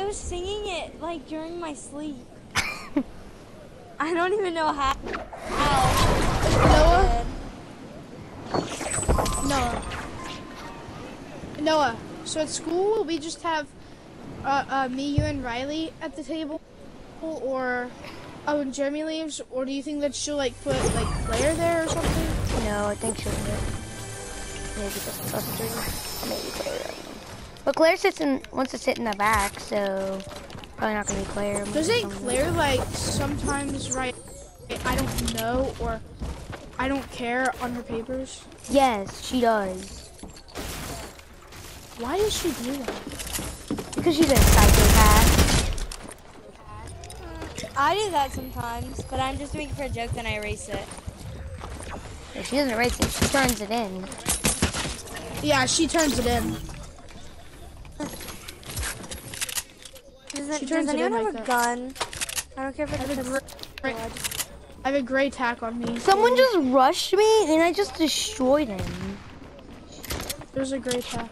I was singing it like during my sleep. I don't even know how. How. Noah? Noah. Noah, so at school we just have uh, uh, me, you, and Riley at the table? Or oh, when Jeremy leaves? Or do you think that she'll like put like Claire there or something? No, I think she'll do. Maybe just us three. Maybe Claire. But Claire sits in, wants to sit in the back, so probably not gonna be Claire. Doesn't Claire like sometimes write I don't know or I don't care on her papers? Yes, she does. Why does she do that? Because she's a psychopath. I do that sometimes, but I'm just doing it for a joke, then I erase it. If she doesn't erase it, she turns it in. Yeah, she turns it in. Does, it, She does anyone have like a gun? I don't care if it's a a gr- great, I have a gray tack on me. Someone just rushed me and I just destroyed him. There's a gray tack.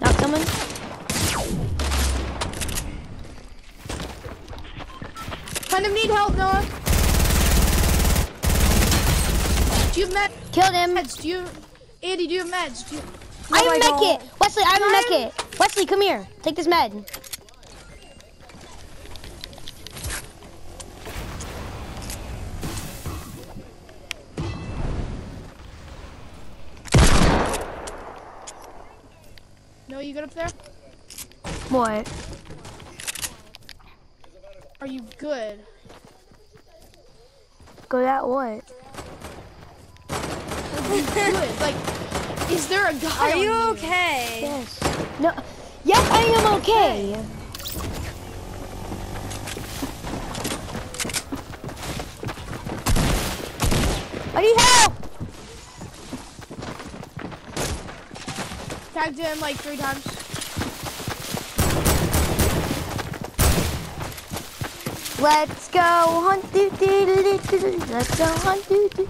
Not coming. Kind of need help, Noah. Do you have med- Killed him. meds? Do you, Andy? Do you have meds? Do you, I have a med kit. Wesley, I have a med kit. Wesley, come here. Take this med. no, you good up there? What? Are you good? Go that what? good. Like, is there a guy? Are you okay? Yes. No. Yes, I am okay. I need help. Tagged him like three times. Let's go hunt. Doo, doo, doo, doo. Let's go hunt. Doo, doo.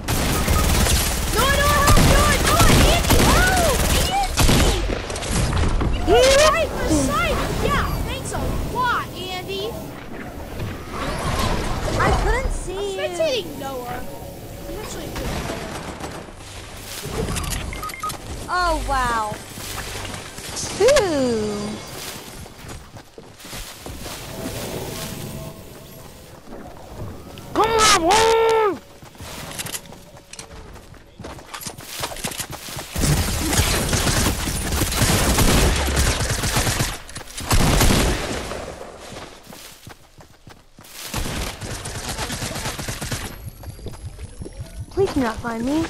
No, no, help! No, no, Andy, help! Andy! You were right beside him. Yeah, thanks a lot, Andy. I couldn't see you. Spectating Noah. Actually good. Oh wow. Ooh. Come on, find me.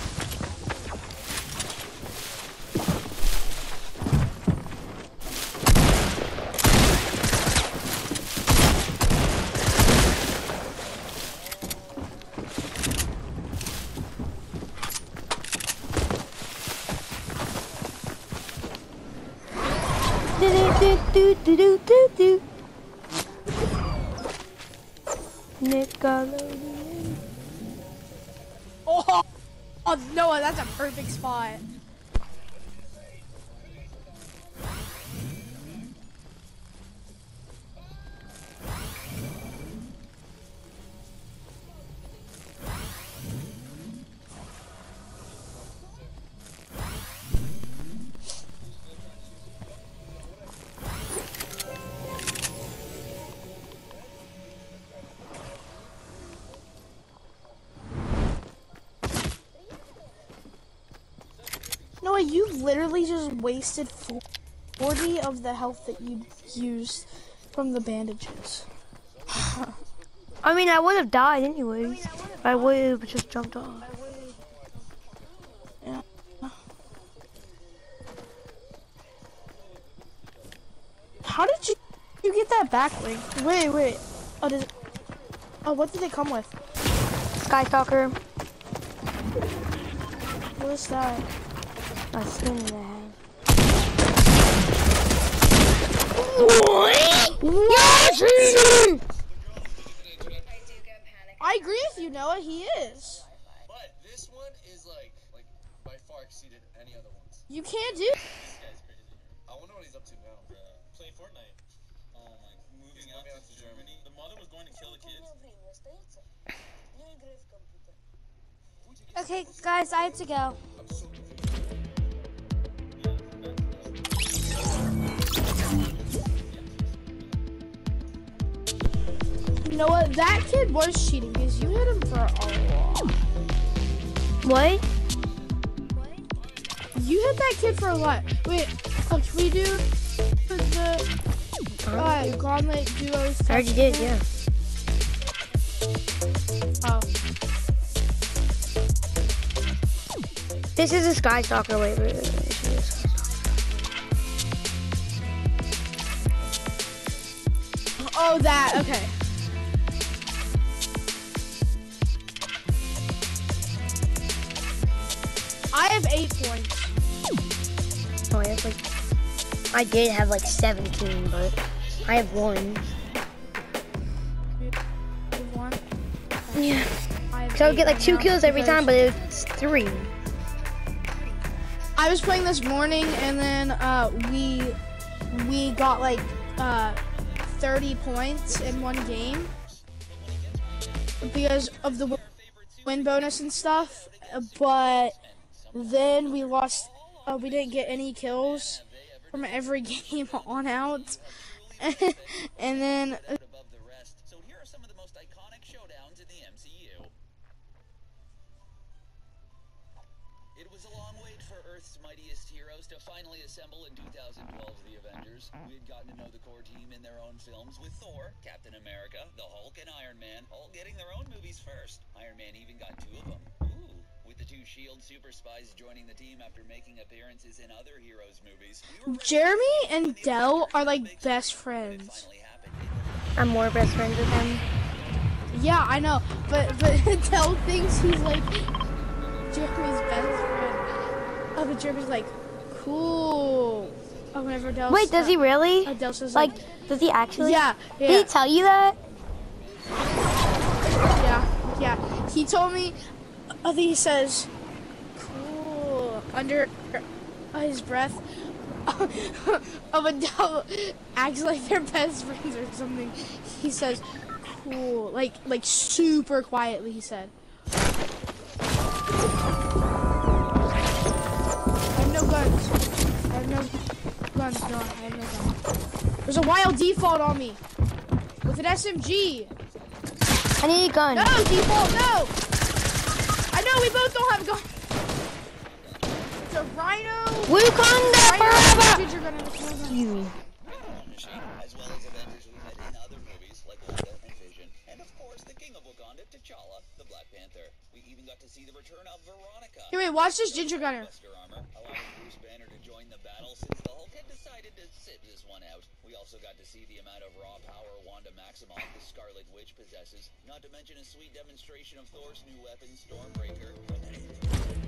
Do do do do do. Nickelodeon. Oh, oh, Noah, that's a perfect spot. Just wasted 40 of the health that you used from the bandages. I mean, I would have died anyways. I would have just jumped off. Yeah. How did you you get that back bling? Wait, wait. Oh, did it, oh, what did it come with? Sky Stalker, What is that? a skin that Washington! I agree with you, Noah. He is. But this one is like, like by far exceeded any other ones. You can't do. This guy's crazy. I wonder what he's up to now. Uh, play Fortnite. Um, oh my. Moving out, to, Germany. The mother was going to kill the kids. Okay, guys, I have to go. Know what? That kid was cheating because you hit him for a lot. What? You hit that kid for a lot. Wait, uh, can we do the uh, gauntlet duo stuff? I already did, yeah. Oh. This is a Sky Stalker. Wait, wait, wait. wait. This is a Sky Stalker. Oh, that. Okay. I did have like 17, but I have one. One. Yeah. I So I would get like two kills every time, but it was three. I was playing this morning, and then uh, we we got like uh, 30 points in one game because of the win bonus and stuff. But then we lost. Uh, we didn't get any kills from every game on out, and then uh, above the rest. So here are some of the most iconic showdowns in the MCU. It was a long wait for Earth's mightiest heroes to finally assemble in 2012 The Avengers. We had gotten to know the core team in their own films with Thor, Captain America, the Hulk, and Iron Man, all getting their own movies first. Iron Man even got two of them. Ooh. With the two SHIELD super spies joining the team after making appearances in other heroes' movies. We Jeremy and Dell are like best friends. finally happened. It I'm more best friends with him. Yeah, I know, but but Dell thinks he's like Jeremy's best friend. Oh, but Jeremy's like, cool. Oh, whenever Dell. Wait, does he really? Oh, Dell says Like, like, does he actually? yeah, Did yeah, he tell you that? yeah, yeah. He told me. I think he says, cool under his breath. of a Dell acts like they're best friends or something. He says, cool, like like super quietly. He said. I have no guns. I have no guns. No, I have no guns. There's a wild default on me. With an SMG. I need a gun. No, default, no! I know, we both don't have guns. It's a rhino. Wakanda Rhino forever! ginger gun and a kill gun. You. as well as Avengers we met in other movies like Wanda and Vision, and of course the King of Wakanda, T'Challa, the Black Panther. We even got to see the return of Veronica. Here, wait, watch this ginger gunner. Armor, allowing Bruce Banner to join the battle since the Hulk had decided to sit this one out. We also got to see the amount of raw power Wanda Maximoff, the Scarlet Witch, possesses, not to mention a sweet demonstration of Thor's new weapon, Stormbreaker.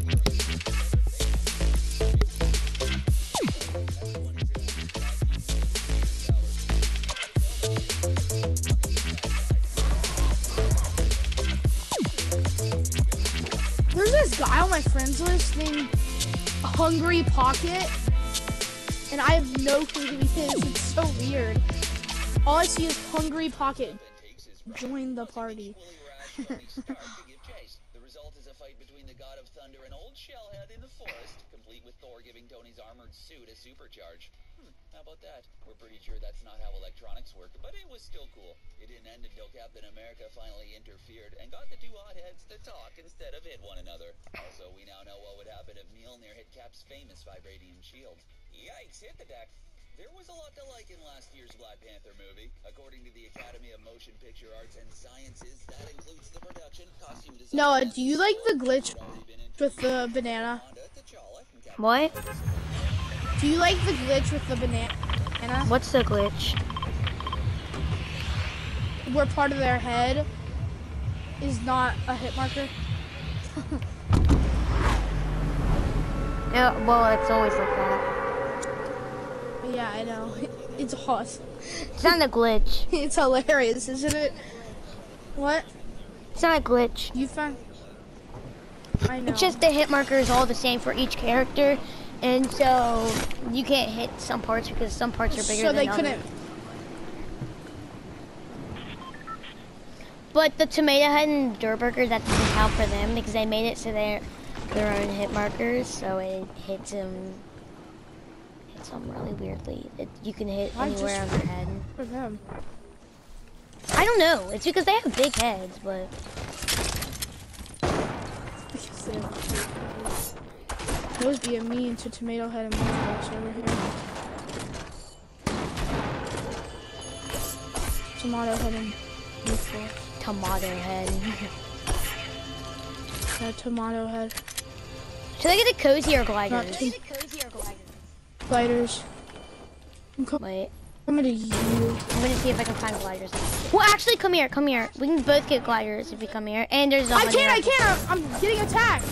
my friends list named Hungry Pocket, and I have no clue who he is. It's so weird. All I see is Hungry Pocket. Join the party. Fully rash Tony Stark to give chase. The result is a fight between the God of Thunder and Old Shellhead in the forest, complete with Thor giving Tony's armored suit a supercharge. Hmm, how about that? We're pretty sure that's not how electronics work, but it was still cool. It didn't end until Captain America finally interfered and got the two hotheads to talk instead of hit one another. Also, we now know what would happen if Mjolnir hit Cap's famous vibranium shield. Yikes, hit the deck. There was a lot to like in last year's Black Panther movie. According to the Academy of Motion Picture Arts and Sciences, that includes the production, costume design, Noah, do you like the glitch had already been with the banana? Wanda, T'Challa, and Captain What? Do you like the glitch with the banana? What's the glitch? Where part of their head is not a hit marker? Yeah, well, it's always like that. Yeah, I know. It's awesome. It's not a glitch. It's hilarious, isn't it? What? It's not a glitch. You found? I know. It's just the hit marker is all the same for each character, and so you can't hit some parts because some parts are bigger so than they others. couldn't. But the tomato head and Durr Burger that doesn't count for them because they made it so they're their own hit markers, so it hits them. Hits them really weirdly. It, you can hit Why anywhere on their head. For them. I don't know. It's because they have big heads, but Because they have- Those being mean to Tomato Head and Lunchbox over here. Tomato Head and Lunchbox. tomato head. Yeah, Tomato Head. Should I get a cozier Not gliders? two gliders. I'm co- Wait, coming to you. I'm gonna see if I can find gliders. Well, actually, come here, come here. We can both get gliders if we come here. And there's. I can't, I can't! I'm, I'm getting attacked!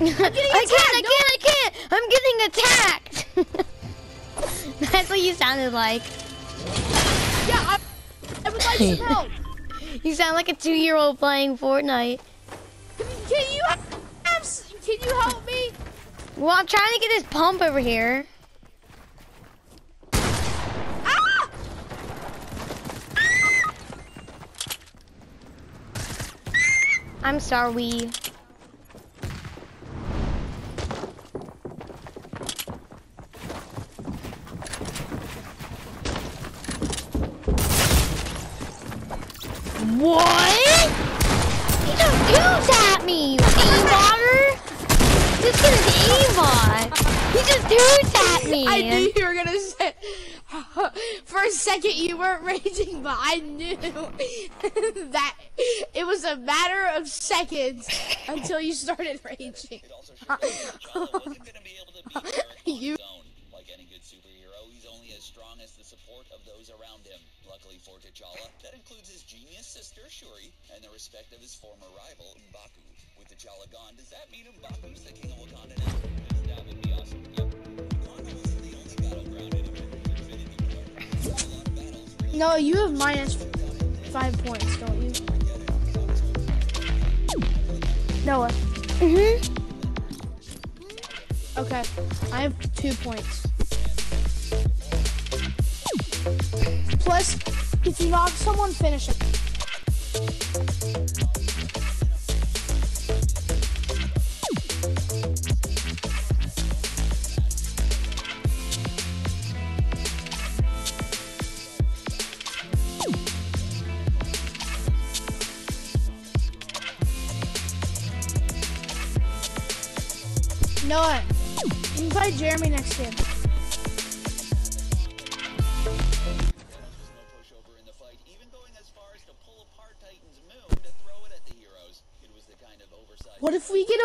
I can't, I can't, I can't! I'm getting attacked! That's what you sounded like. Yeah, I, I would like some help! You sound like a two-year-old playing Fortnite. Can you can you help me? Well, I'm trying to get this pump over here. Ah! I'm sorry. What? He just toots at me, you This is A-bot. He just toots at me. I knew you were gonna say. For a second, you weren't raging, but I knew that it was a matter of seconds until you started raging. It the support of those around him. Luckily for T'Challa, that includes his genius sister Shuri and the respect of his former rival M'Baku. With T'Challa gone, does that mean M'Baku's the king of Wakanda now? That would be awesome. Yep. No, you have minus five points, don't you? Noah. Mhm. Okay, I have two points. Plus, if you knock someone, finish it. Noah, invite Jeremy next game.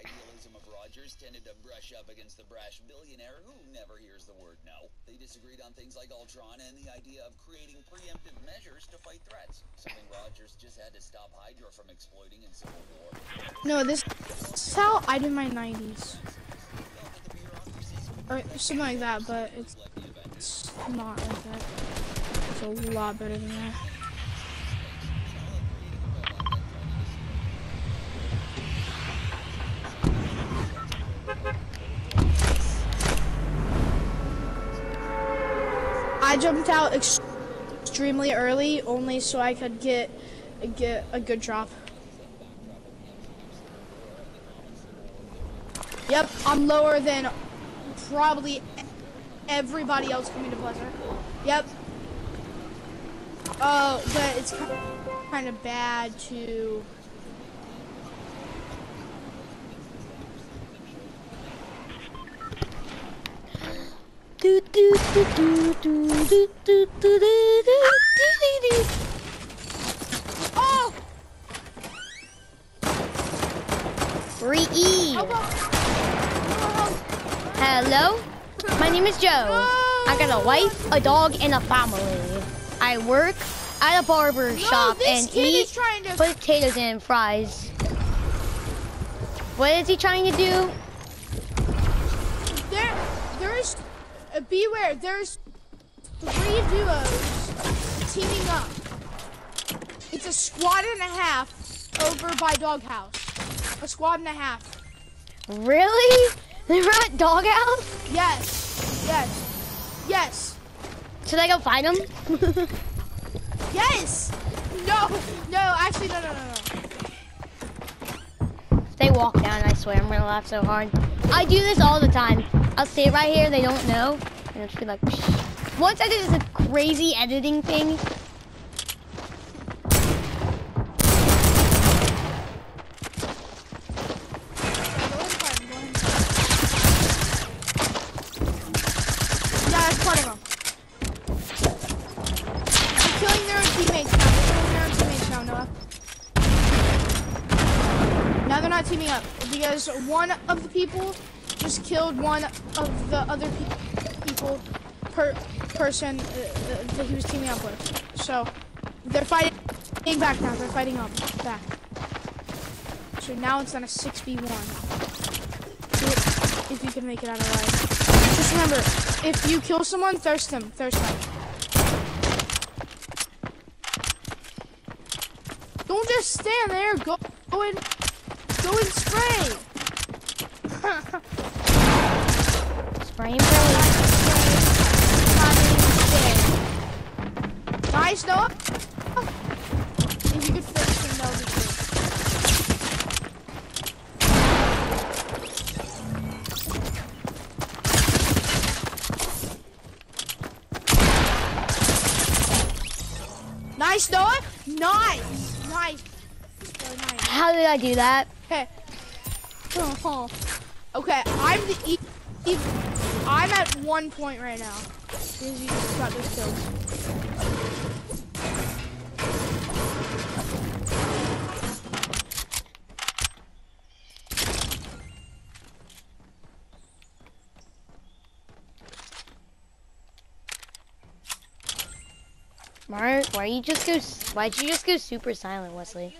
idealism of Rogers tended to brush up against the brash billionaire who never hears the word no. They disagreed on things like Ultron and the idea of creating preemptive measures to fight threats. Something Rogers just had to stop Hydra from exploiting in Civil War. No, this, is how I did my 90s. Or something like that, but it's, it's not like that. It's a lot better than that. Jumped out ex- extremely early only so I could get get a good drop. Yep, I'm lower than probably everybody else coming to Pleasant. Yep. Oh, but it's kind of bad to. Do, do, do, do, do, do, do, do, do, do, do, do. Oh! Free E. Help out! Help! Hello, my name is Joe. I got a wife, a dog, and a family. I work at a barber shop and eat potatoes and fries. What is he trying to do? There, there's, uh, beware. There's three duos teaming up. It's a squad and a half over by Doghouse. A squad and a half. Really? They're at doghouse? Yes, yes, yes, Should I go find them? yes. No, no. Actually, no, no, no, no. They walk down, I swear I'm gonna laugh so hard. I do this all the time. I'll stay right here, they don't know, and just be like, Psh. once I did this crazy editing thing. Go ahead and fight him, go ahead and fight him. Yeah, that's part of them. They're killing their own teammates now. They're killing their own teammates now, Noah. Now they're not teaming up because one of the people just killed one of the other pe- people per person uh, uh, that he was teaming up with. So they're fighting back now. They're fighting up back. So now it's on a 6v1 if you can make it out alive. Just remember, if you kill someone, thirst them, thirst them. Don't just stand there. Go, go and go and I do that? Okay. Okay, I'm the e e I'm at one point right now. Because you just got those kills. Mark, why you just go? Why'd you just go super silent, Wesley?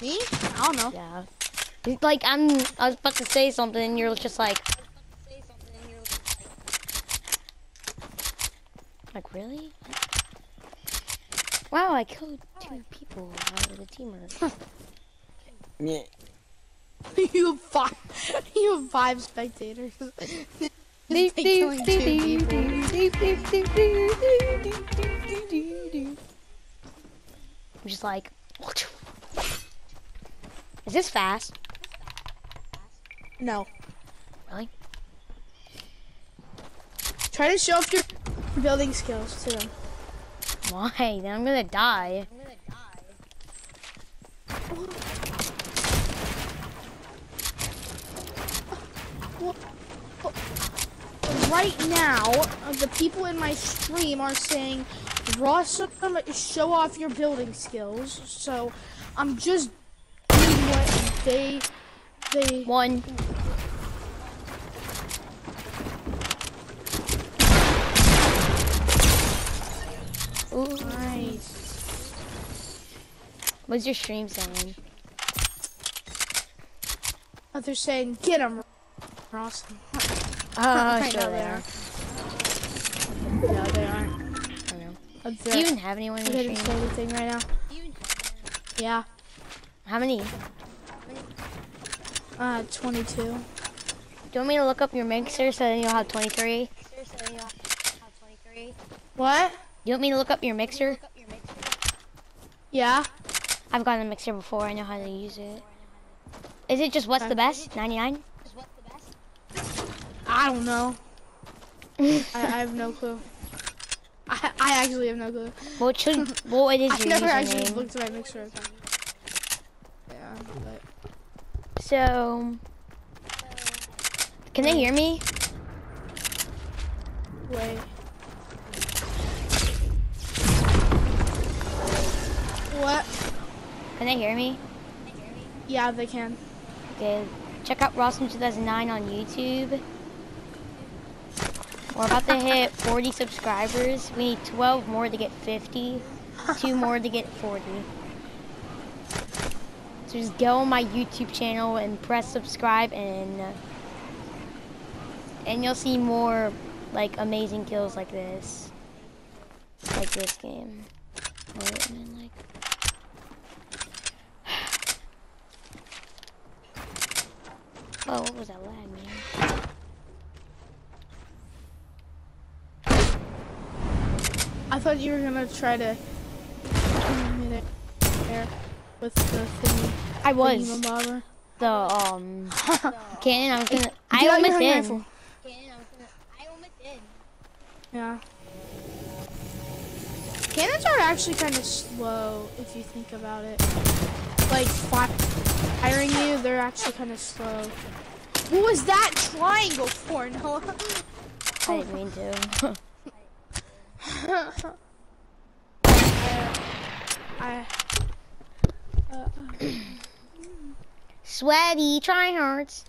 Me? I don't know. Yeah. It's Like I'm, I was about to say something, and you're just like, like really? Wow, I killed two people out of the teamer. you have five. You have five spectators. Just by killing two people. I'm just like, is this fast? No. Really? Try to show off your building skills to them. Why? Then I'm gonna die. I'm gonna die. Well, well, right now, uh, the people in my stream are saying, Ross, show off your building skills. So I'm just what they they One. Ooh. nice. What's your stream saying? Uh, they're saying, get him, Ross. Oh, Right sure now they they are. are. Yeah, they aren't. I don't know. Do you even have anyone in they your didn't stream? say anything right now. Yeah, How many? Uh, 22. Do you want me to look up your mixer so then you'll have 23? What? Do You want me to look up your mixer? Yeah. I've gotten a mixer before. I know how to use it. Is it just what's the best? 99? I don't know. I, I have no clue. I, I actually have no clue. What should? What is I your never actually looked at my mixer account. Yeah, but So, can they hear me? wait. What? Can they hear me? Yeah, they can. Okay, check out Rawesome 2009 on YouTube. We're about to hit 40 subscribers. We need 12 more to get 50. Two more to get 40. So just go on my YouTube channel and press subscribe and and you'll see more like amazing kills like this. Like this game. Oh, what was that lag, man? I thought you were gonna try to kill me there, there with the thingy. I was the um cannon. I was gonna. I Get out your almost hunting did. Yeah. Cannons are actually kind of slow if you think about it. Like fi- firing you, they're actually kind of slow. What was that triangle for, Noah? I didn't mean to. I, Sweaty tryhards.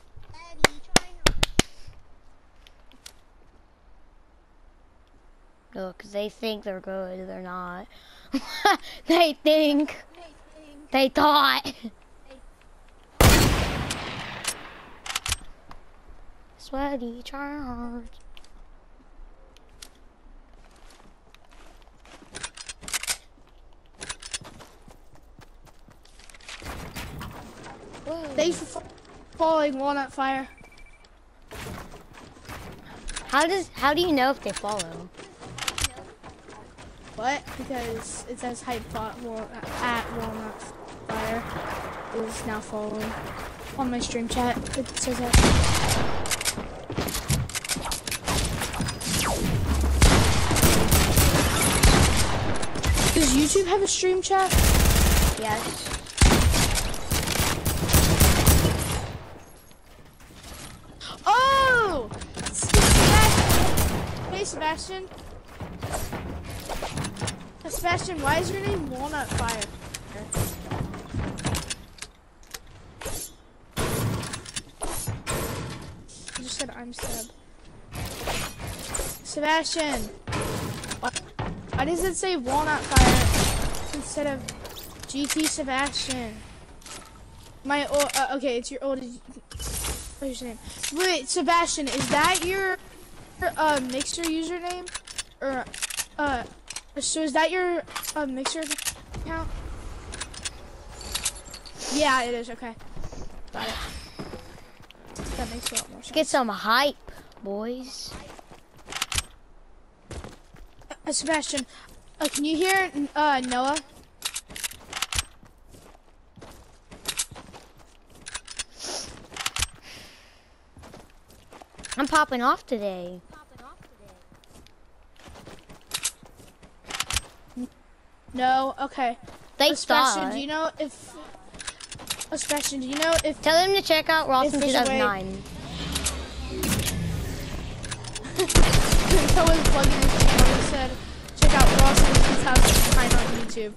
Look, 'cause they think they're good, they're not. they think. They thought. Sweaty tryhards. They f- falling walnut fire. How does how do you know if they follow? What? Because it says hype bot wal- at walnut fire is now following on my stream chat. It says that. Does YouTube have a stream chat? Yes. Oh! Sebastian. Hey, Sebastian. Sebastian, why is your name Walnut Fire? You just said I'm Seb. Sebastian! Why, does it say Walnut Fire instead of GT Sebastian? My, oh, uh, okay, it's your old. What's your name? Wait, Sebastian, is that your uh, Mixer username? Or, uh, so is that your uh, Mixer account? Yeah, it is, okay. Got it. That makes a lot more sense. Get some hype, boys. Uh, Sebastian, uh, can you hear uh, Noah? I'm popping off today. No, okay. They Sebastian, do you know if... Sebastian, do you know if... Tell them to check out a way- 2009. Noah's plugging his channel. He said, check out Rawesome 2009 on YouTube.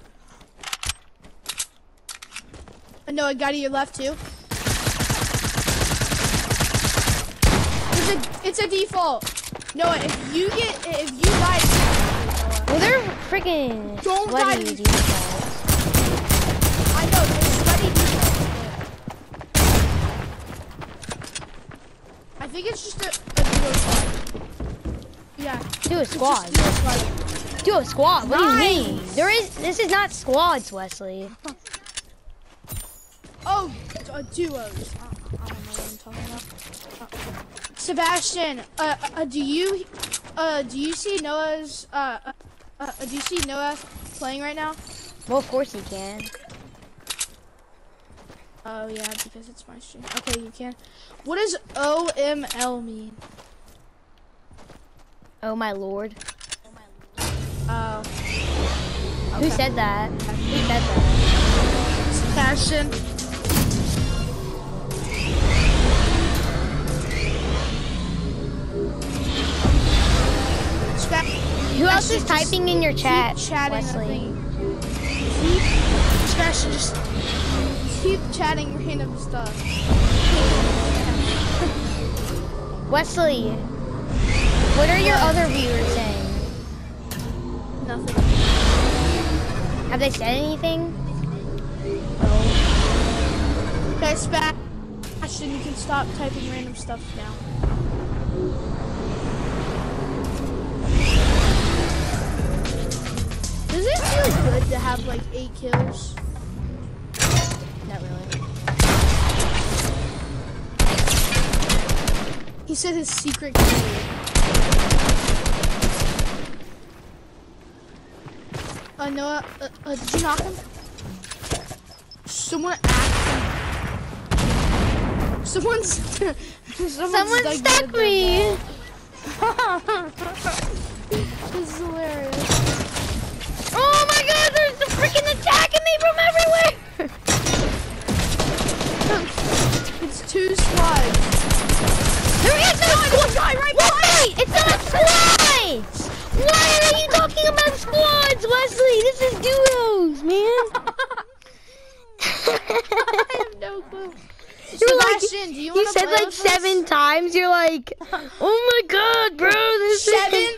Uh, no, a guy to your left too. It's a, it's a default. Noah, if you get, if you die, Noah, Well, they're freaking Don't sweaty defaults. I know, there's sweaty defaults. I think it's just a, a duo squad. Yeah. Do a squad. just duo squad. Do a squad. What do you mean? There is. This is not squads, Wesley. Oh, uh, duos. Uh, I don't know what I'm talking about. Uh, Sebastian, uh, uh, do you, uh, do you see Noah's, uh, uh, uh, do you see Noah playing right now? Well, of course he can. Oh yeah, because it's my stream. Okay, you can. What does OML mean? Oh my lord. Oh, Who said that? Who said that? Sebastian. Just typing in your chat, keep chatting Wesley? Keep, Sebastian, just keep chatting random stuff. Wesley. What are your other viewers saying? Nothing. Have they said anything? No. Okay, Spat. Ashton, you can stop typing random stuff now. Does it feel good to have like eight kills? Not really. He said his secret code. Uh, Noah, uh, uh, did you knock him? Someone asked Someone's, someone's Someone dug stuck me. this is hilarious. Oh my god, there's the freaking attacking me from everywhere. It's two squads. There is no squad. Right Wait, it's not squads. Why are you talking about squads, Wesley? This is duos, man. I have no clue. You're like, Sebastian, do you you said like with us? seven times. You're like, oh my god, bro, this Seven? is.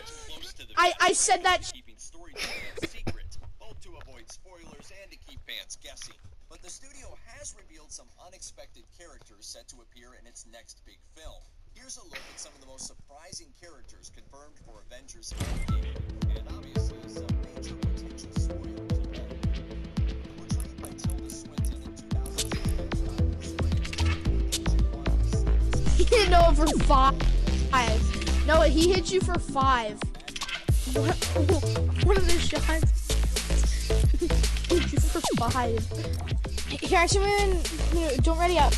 I, I said that. keeping storytelling a secret, both to avoid spoilers and to keep fans guessing. But the studio has revealed some unexpected characters set to appear in its next big film. Here's a look at some of the most surprising characters confirmed for Avengers Endgame, and obviously some major potential spoilers ahead. Portrayed by Tilda Swinton in 2006, He didn't know for five. No, he hit you for five. What, what are the shots? hit you for five. Here, actually, you don't ready up.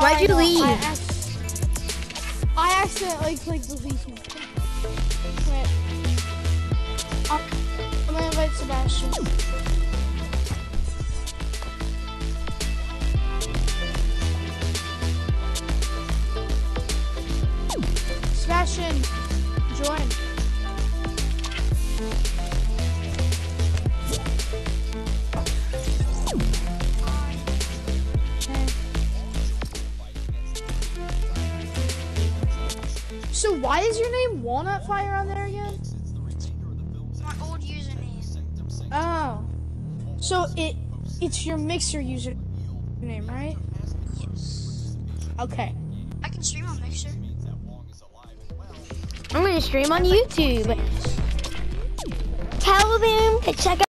Why'd you leave? I, ac- I accidentally clicked delete. Wait. Invite Sebastian. Sebastian, join. So why is your name Walnut Fire on there so it it's your Mixer user username, right? Yes. Okay. I can stream on Mixer. I'm gonna stream on YouTube. Tell them to check